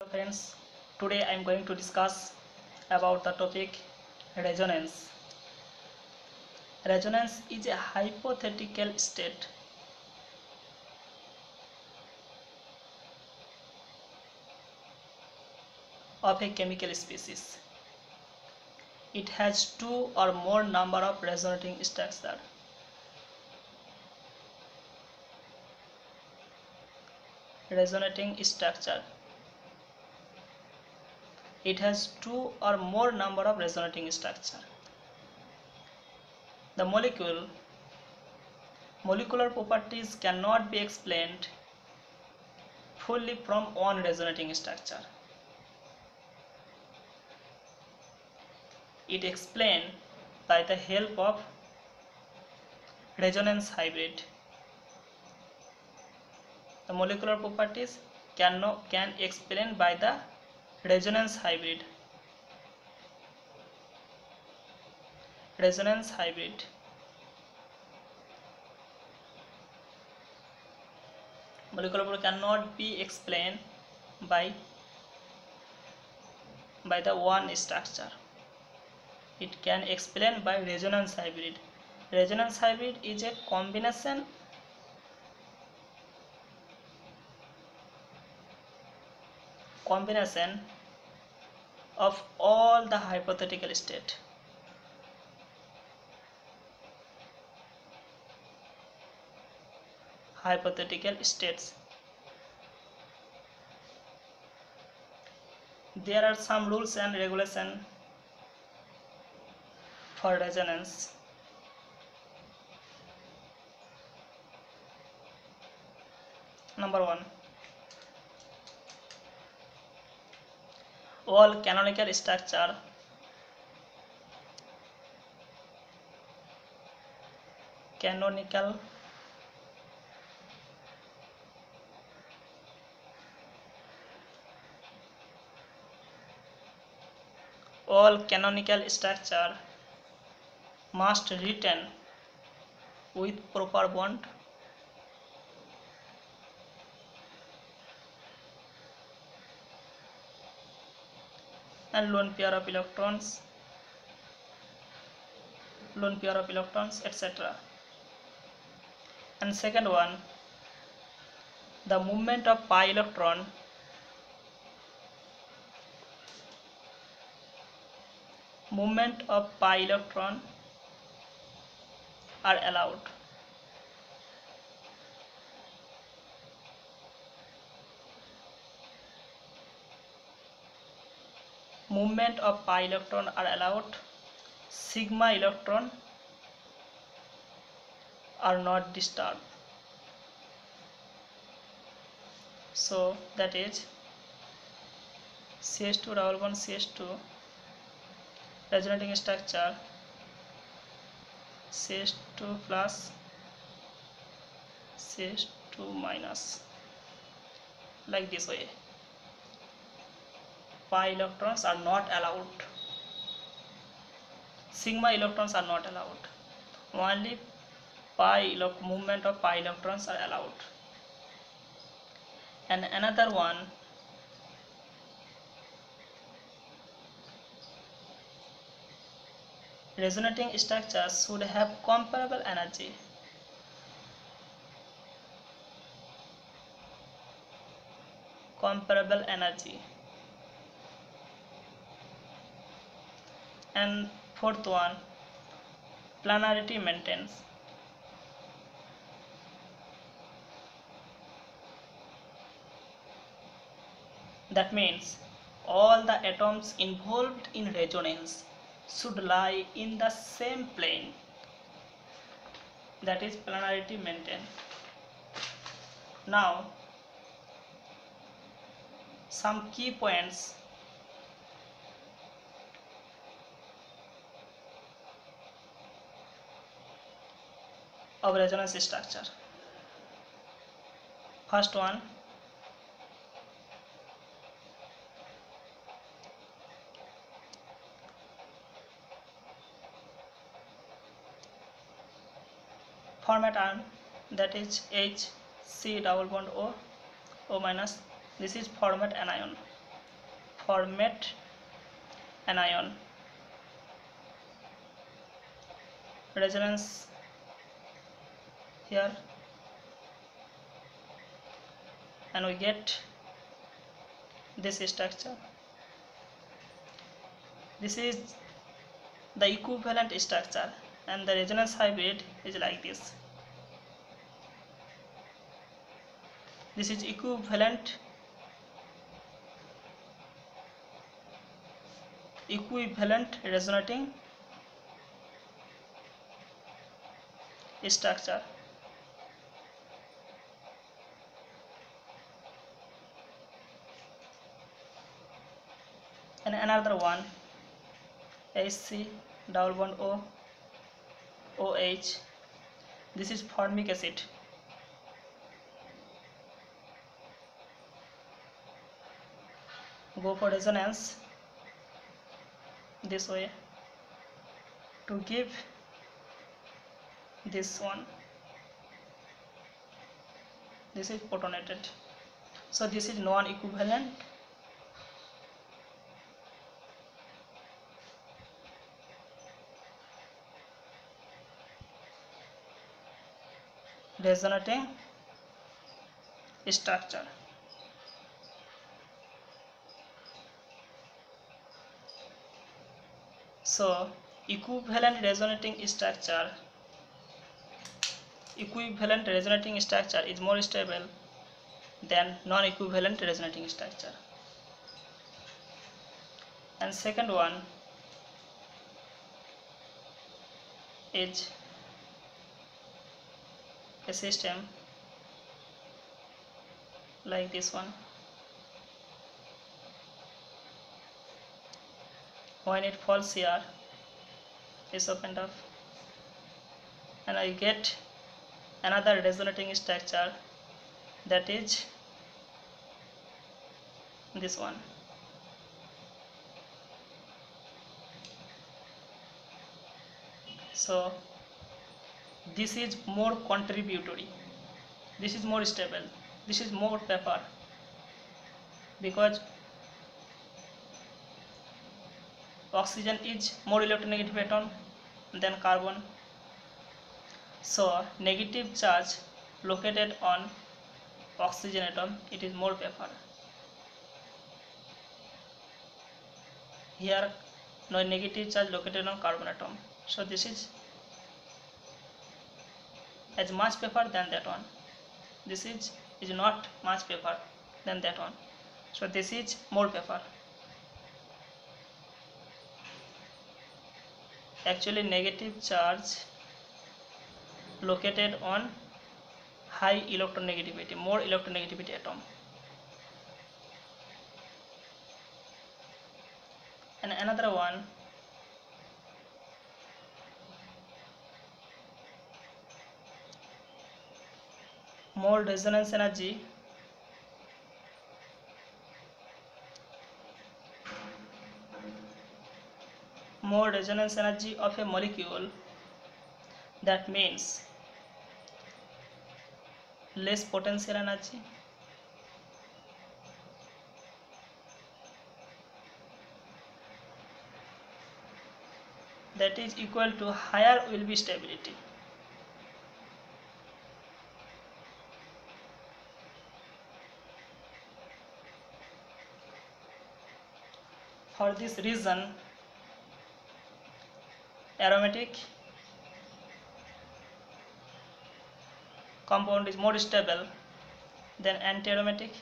Hello friends, today I am going to discuss about the topic resonance. Resonance is a hypothetical state of a chemical species. It has two or more number of resonating structure. Resonating structure it has two or more number of resonating structure. The molecule molecular properties cannot be explained fully from one resonating structure. It explained by the help of resonance hybrid. The molecular properties can, no, can explain by the resonance hybrid resonance hybrid molecular cannot be explained by by the one structure it can explain by resonance hybrid resonance hybrid is a combination combination of all the hypothetical state. Hypothetical states. There are some rules and regulation for resonance. Number 1 all canonical structure canonical all canonical structure must written with proper bond and lone pair of electrons lone pair of electrons etc and second one the movement of pi electron movement of pi electron are allowed movement of pi electron are allowed sigma electron are not disturbed so that is ch2 double bond ch2 resonating structure ch2 plus ch2 minus like this way pi electrons are not allowed. Sigma electrons are not allowed. Only pi movement of pi electrons are allowed. And another one resonating structures should have comparable energy. Comparable energy and fourth one planarity maintains that means all the atoms involved in resonance should lie in the same plane. That is planarity maintained now some key points of resonance structure first one format ion that is H C double bond O O minus this is format anion formate anion resonance here. And we get this structure. This is the equivalent structure and the resonance hybrid is like this. This is equivalent equivalent resonating structure and another one HC double bond O OH this is formic acid go for resonance this way to give this one this is protonated so this is non-equivalent resonating structure so equivalent resonating structure equivalent resonating structure is more stable than non-equivalent resonating structure and second one is a system like this one. When it falls here is opened up. And I get another resonating structure that is this one. So this is more contributory this is more stable this is more paper because oxygen is more electronegative atom than carbon so negative charge located on oxygen atom it is more paper here no negative charge located on carbon atom so this is as much paper than that one. This is is not much paper than that one. So this is more paper. Actually negative charge located on high electronegativity more electronegativity atom. And another one more resonance energy more resonance energy of a molecule that means less potential energy that is equal to higher will be stability for this reason aromatic compound is more stable than anti-aromatic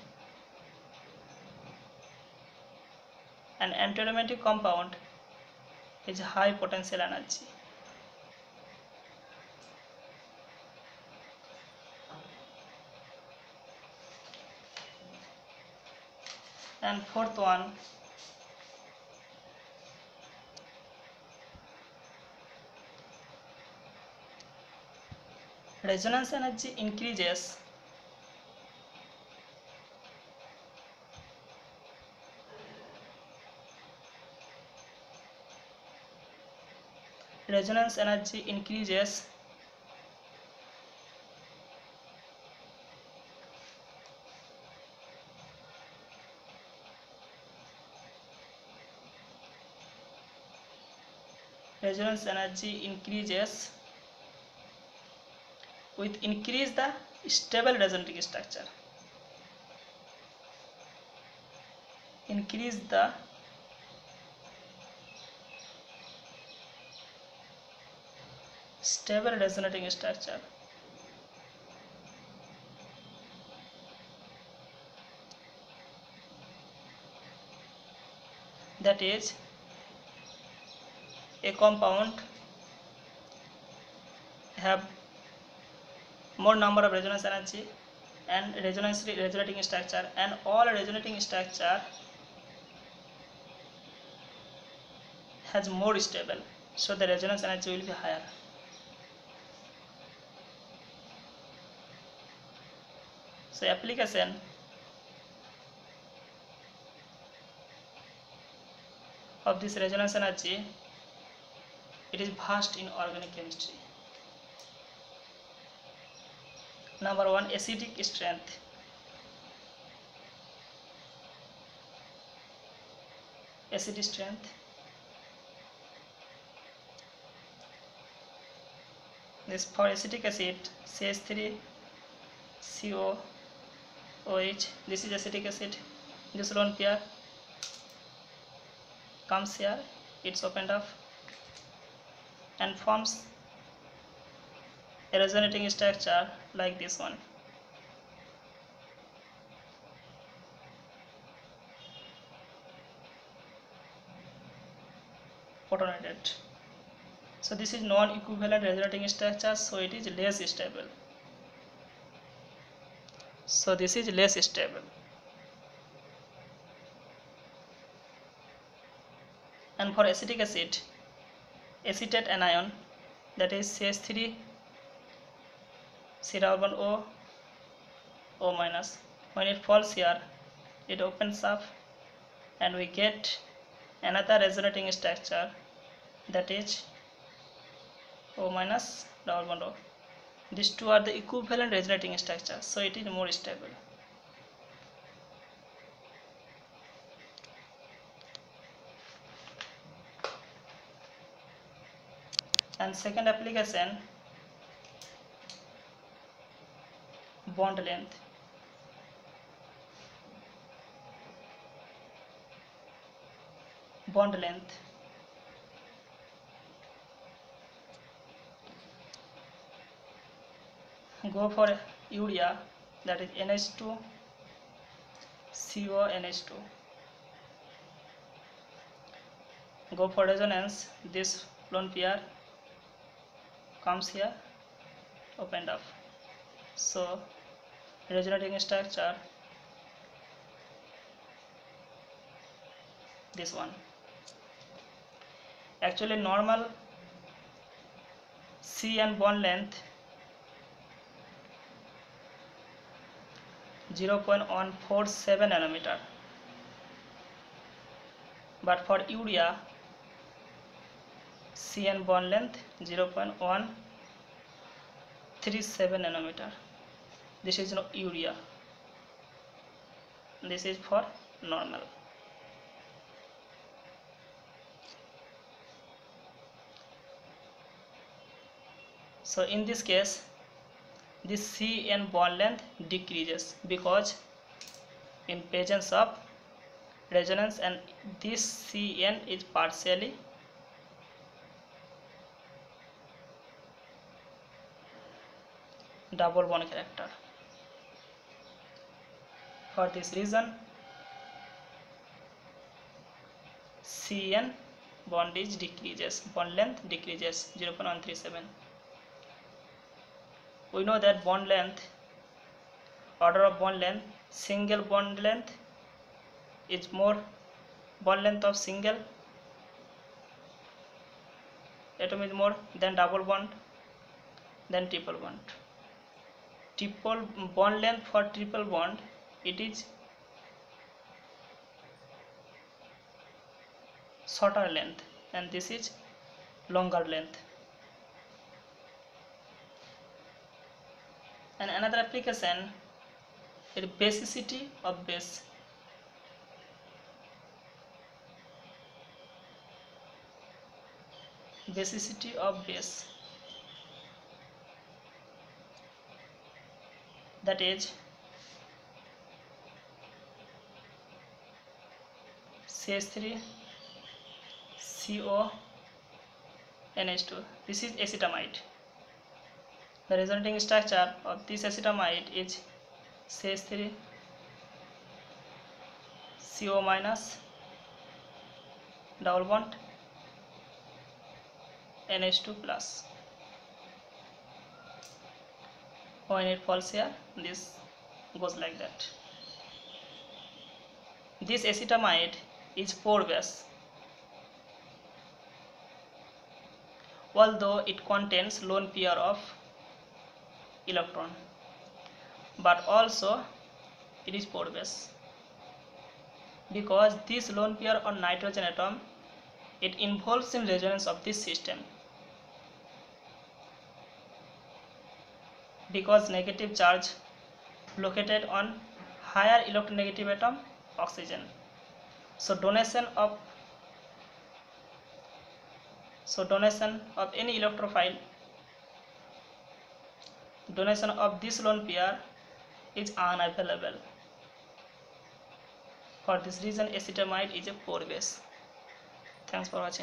and anti-aromatic compound is high potential energy and fourth one resonance energy increases resonance energy increases resonance energy increases with increase the stable resonating structure increase the stable resonating structure that is a compound have more number of resonance energy and resonance resonating structure and all resonating structure has more stable so the resonance energy will be higher so application of this resonance energy it is vast in organic chemistry number one acidic strength. Acid strength. This for acetic acid CH3 CO OH this is acetic acid. This lone pair comes here it's opened up and forms a resonating structure like this one protonated so this is non-equivalent resonating structure so it is less stable so this is less stable and for acetic acid acetate anion that is CH3 C double O O minus when it falls here it opens up and we get another resonating structure that is O minus double bond O. These two are the equivalent resonating structures, so it is more stable. And second application bond length. Bond length. Go for urea that is NH2 CO NH2 go for resonance this lone pair comes here opened up. So resonating structure this one actually normal C and bond length 0.147 nanometer but for urea CN bond length 0.137 nanometer this is no urea. This is for normal. So in this case this Cn bond length decreases because in presence of resonance and this Cn is partially double bond character for this reason. Cn bond is decreases bond length decreases 0.137 we know that bond length order of bond length single bond length is more bond length of single. Atom is more than double bond than triple bond. Triple bond length for triple bond it is shorter length and this is longer length and another application is basicity of base basicity of base that is CH3 CO NH2 this is acetamide the resulting structure of this acetamide is CH3 CO minus double bond NH2 plus when it falls here this goes like that this acetamide is 4 base although it contains lone pair of electron but also it is 4 base because this lone pair on nitrogen atom it involves in resonance of this system. Because negative charge located on higher electronegative atom oxygen so donation of so donation of any electrophile donation of this lone pair is unavailable. For this reason acetamide is a poor base. Thanks for watching